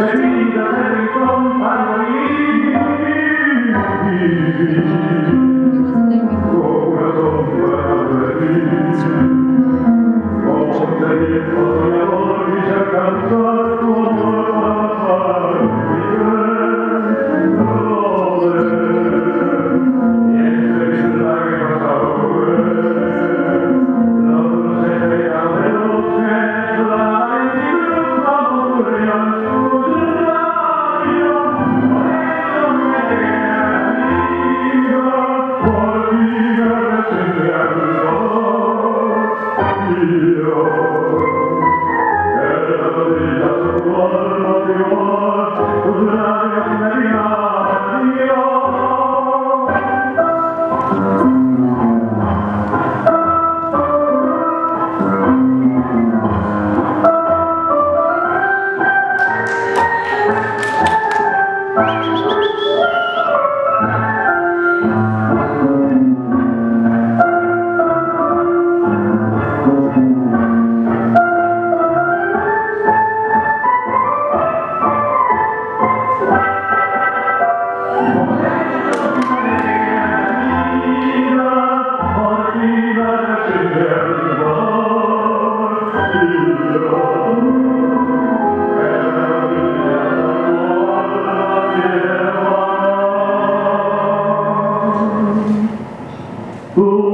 Baby, the very song. Ooh.